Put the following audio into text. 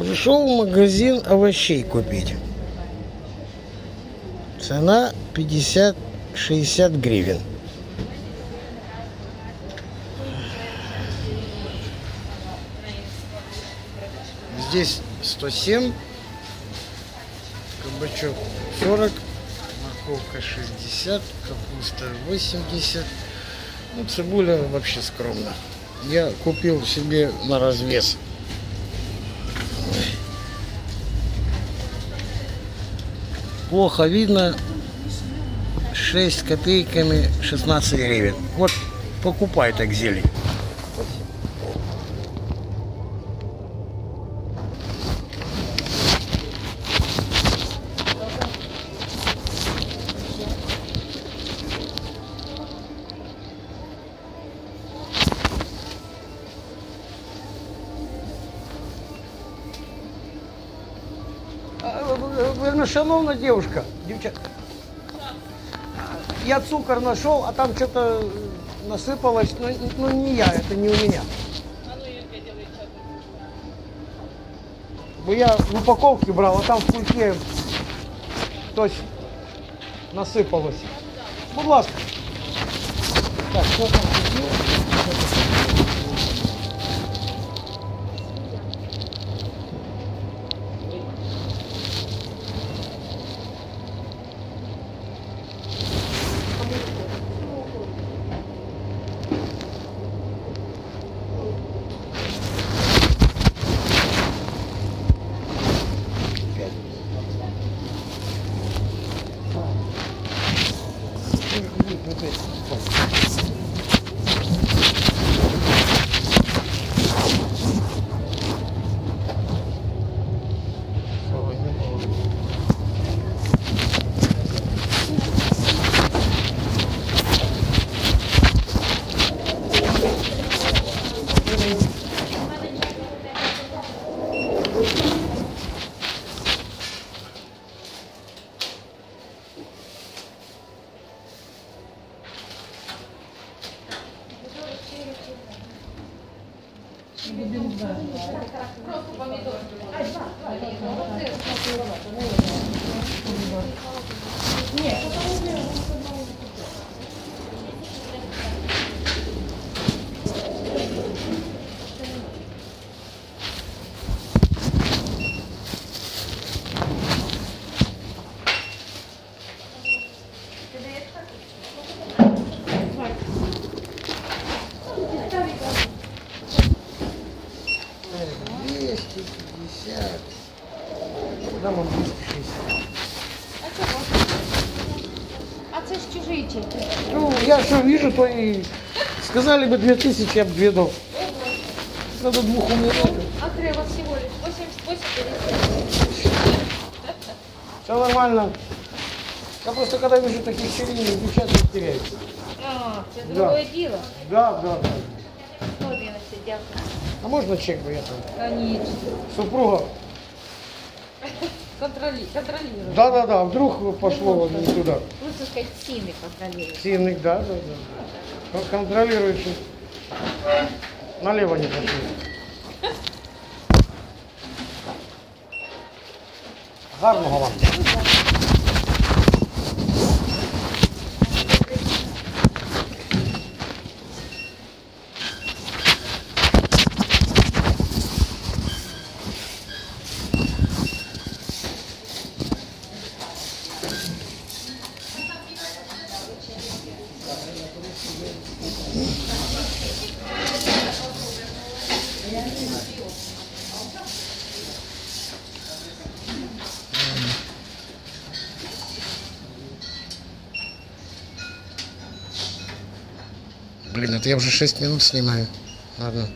Пришел в магазин овощей купить. Цена 50-60 гривен. Здесь 107, кабачок 40, морковка 60, капуста 80. Ну, цибуля вообще скромно. Я купил себе на развес. Плохо видно. 6 копейками 16 гривен. Вот покупай так зелень. Верно, шановна девушка, девчат. Я цукор нашел, а там что-то насыпалось, но, но не я, это не у меня. Бо я в упаковке брал, а там в кульке хтось насипалось. Будь ласка. Так, що там そうで。Купив? Так, 250. Дам вам 260. А це ж чужий чеки. Ну, я что вижу, то и сказали бы 2000, я бы две дал. Надо двух у меня нету. А треба всего лишь 88 Все нормально. Я просто когда вижу таких серийных девчат, я теряюсь. А, це Да. другое діло. Да, да, да. 111, дякую. А можно чек бы я там? Конечно. Супруга. Контролі... Контролюю. Да, да, да. Вдруг пошло не туда. Лучше сказать, ціни контролюю. Сильных, да, да, да. Кон- Контролирующий. Налево не пошли. Гарного вам. Блин, это я уже 6 минут снимаю. Ладно.